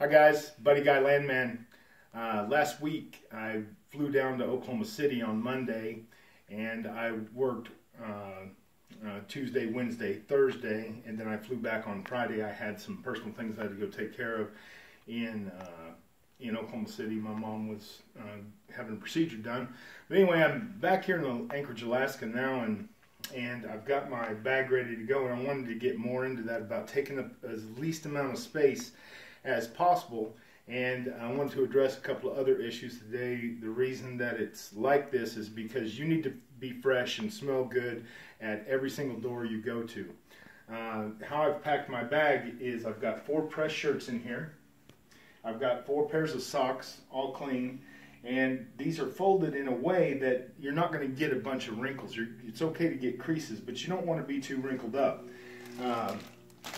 Hi guys, Buddy Guy Landman. Uh, last week I flew down to Oklahoma City on Monday and I worked uh, uh, Tuesday, Wednesday, Thursday, and then I flew back on Friday. I had some personal things I had to go take care of in uh, in Oklahoma City. My mom was uh, having a procedure done. But anyway, I'm back here in Anchorage, Alaska now, and and I've got my bag ready to go. And I wanted to get more into that about taking up as least amount of space as possible. And I want to address a couple of other issues today. The reason that it's like this is because you need to be fresh and smell good at every single door you go to. Uh, how I've packed my bag is I've got four press shirts in here. I've got four pairs of socks, all clean, and these are folded in a way that you're not going to get a bunch of wrinkles. You're, it's okay to get creases, but you don't want to be too wrinkled up. Uh,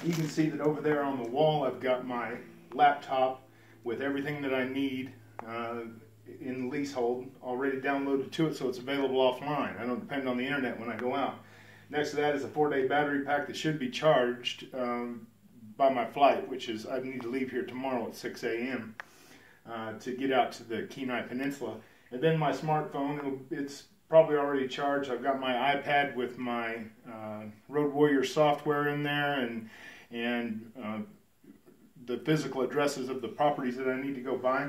you can see that over there on the wall I've got my laptop with everything that I need uh, in leasehold already downloaded to it so it's available offline. I don't depend on the internet when I go out. Next to that is a four-day battery pack that should be charged um, by my flight, which is I need to leave here tomorrow at 6 a.m. Uh, to get out to the Kenai Peninsula. And then my smartphone, it's probably already charged. I've got my iPad with my uh, Road Warrior software in there and and uh, the physical addresses of the properties that I need to go buy.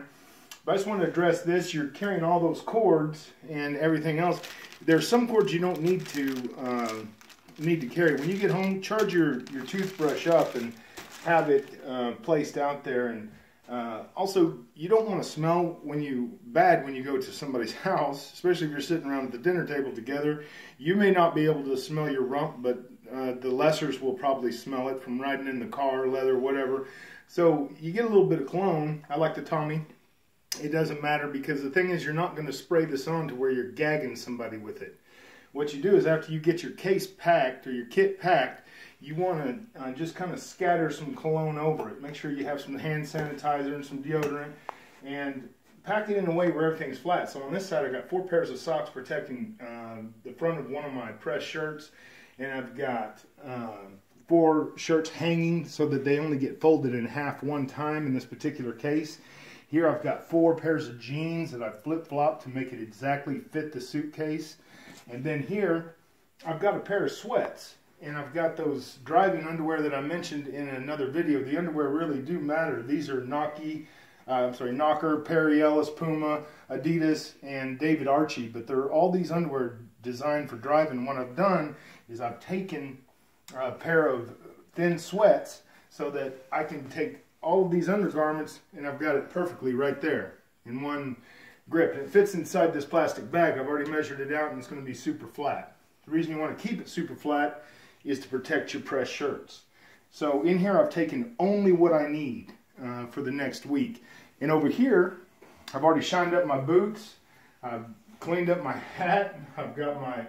But I just want to address this. You're carrying all those cords and everything else. There's some cords you don't need to uh, need to carry. When you get home, charge your, your toothbrush up and have it uh, placed out there. And uh, also, you don't want to smell when you bad when you go to somebody's house, especially if you're sitting around at the dinner table together. You may not be able to smell your rump, but uh, the lessors will probably smell it from riding in the car, leather, whatever. So you get a little bit of cologne. I like the Tommy. It doesn't matter because the thing is you're not going to spray this on to where you're gagging somebody with it. What you do is after you get your case packed or your kit packed, you want to uh, just kind of scatter some cologne over it. Make sure you have some hand sanitizer and some deodorant and pack it in a way where everything's flat. So on this side I've got four pairs of socks protecting uh, the front of one of my press shirts and I've got um, four shirts hanging so that they only get folded in half one time in this particular case. Here I've got four pairs of jeans that I flip-flopped to make it exactly fit the suitcase. And then here I've got a pair of sweats and I've got those driving underwear that I mentioned in another video. The underwear really do matter. These are Nike, uh, I'm sorry, Knocker, Perry Ellis, Puma, Adidas, and David Archy. But they're all these underwear designed for driving. What I've done is I've taken a pair of thin sweats so that I can take all of these undergarments and I've got it perfectly right there in one grip. It fits inside this plastic bag. I've already measured it out and it's going to be super flat. The reason you want to keep it super flat is to protect your pressed shirts. So in here I've taken only what I need uh, for the next week. And over here I've already shined up my boots. I've cleaned up my hat. I've got my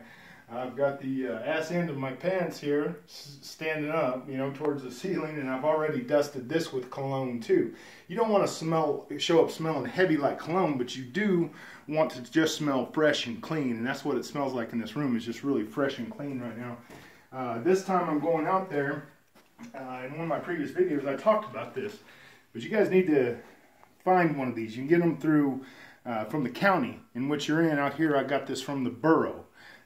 I've got the uh, ass end of my pants here standing up, you know, towards the ceiling, and I've already dusted this with cologne too. You don't want to smell, show up smelling heavy like cologne, but you do want to just smell fresh and clean, and that's what it smells like in this room. It's just really fresh and clean right now. Uh, this time I'm going out there. Uh, in one of my previous videos, I talked about this, but you guys need to find one of these. You can get them through uh, from the county in which you're in. Out here, I got this from the borough.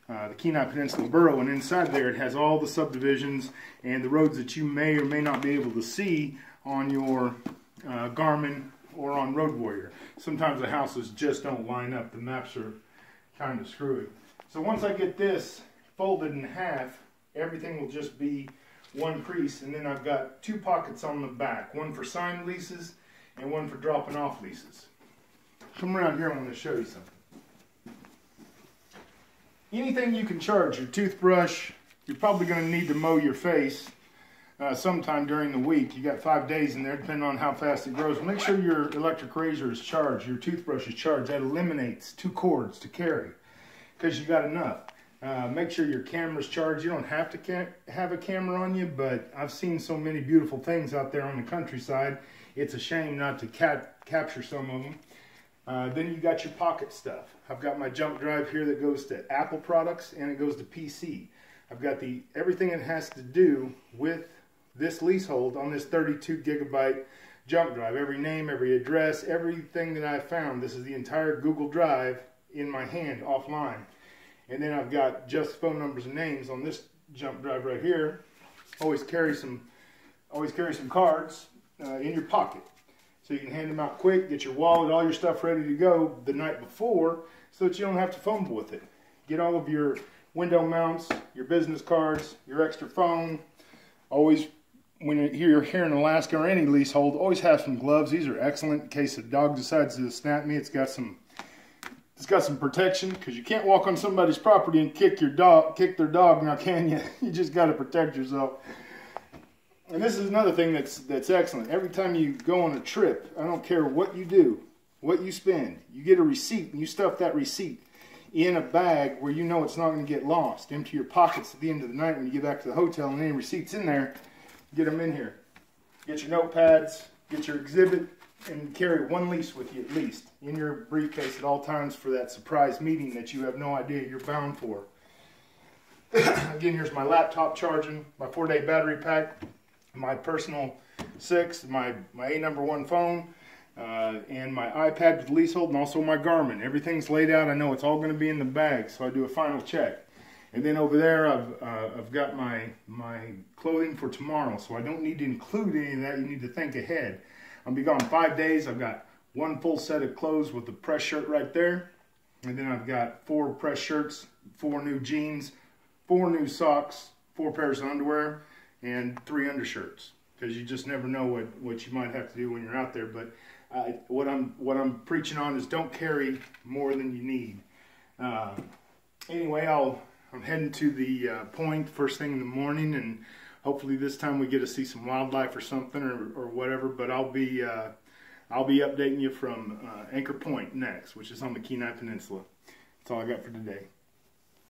Uh, the Kenai Peninsula Borough, and inside there it has all the subdivisions and the roads that you may or may not be able to see on your uh, Garmin or on Road Warrior. Sometimes the houses just don't line up. The maps are kind of screwy. So once I get this folded in half, everything will just be one crease, and then I've got two pockets on the back, one for signed leases and one for dropping off leases. Come around here, I want to show you something anything you can charge, your toothbrush, you're probably going to need to mow your face uh, sometime during the week. You got five days in there, depending on how fast it grows. Make sure your electric razor is charged, your toothbrush is charged. That eliminates two cords to carry because you got enough. Uh, make sure your camera's charged. You don't have to have a camera on you, but I've seen so many beautiful things out there on the countryside. It's a shame not to cap capture some of them. Uh, then you got your pocket stuff. I've got my jump drive here that goes to Apple products and it goes to PC. I've got the everything it has to do with this leasehold on this 32 gigabyte jump drive, every name, every address, everything that I found. This is the entire Google Drive in my hand offline. And then I've got just phone numbers and names on this jump drive right here. Always carry some, always carry some cards uh, in your pocket. So you can hand them out quick, get your wallet, all your stuff ready to go the night before so that you don't have to fumble with it. Get all of your window mounts, your business cards, your extra phone. Always, when you're here in Alaska or any leasehold, always have some gloves. These are excellent in case a dog decides to snap me. It's got some it's got some protection because you can't walk on somebody's property and kick your dog, kick their dog. Now, can you? You just got to protect yourself. And this is another thing that's that's excellent. Every time you go on a trip, I don't care what you do, what you spend, you get a receipt and you stuff that receipt in a bag where you know it's not going to get lost. Empty your pockets at the end of the night when you get back to the hotel and any receipts in there, get them in here. Get your notepads, get your exhibit, and carry one lease with you at least in your briefcase at all times for that surprise meeting that you have no idea you're bound for. Again, here's my laptop charging, my four day battery pack, my personal six, my, my A number one phone, uh, and my iPad with leasehold, and also my Garmin. Everything's laid out. I know it's all going to be in the bag, so I do a final check. And then over there, I've, uh, I've got my, my clothing for tomorrow, so I don't need to include any of that. You need to think ahead. I'll be gone five days. I've got one full set of clothes with the press shirt right there. And then I've got four press shirts, four new jeans, four new socks, four pairs of underwear, and three undershirts. Because you just never know what, what you might have to do when you're out there. But what I'm what I'm preaching on is don't carry more than you need. Uh, anyway, I'll I'm heading to the uh, point first thing in the morning, and hopefully this time we get to see some wildlife or something or, or whatever. But I'll be uh, I'll be updating you from uh, Anchor Point next, which is on the Kenai Peninsula. That's all I got for today.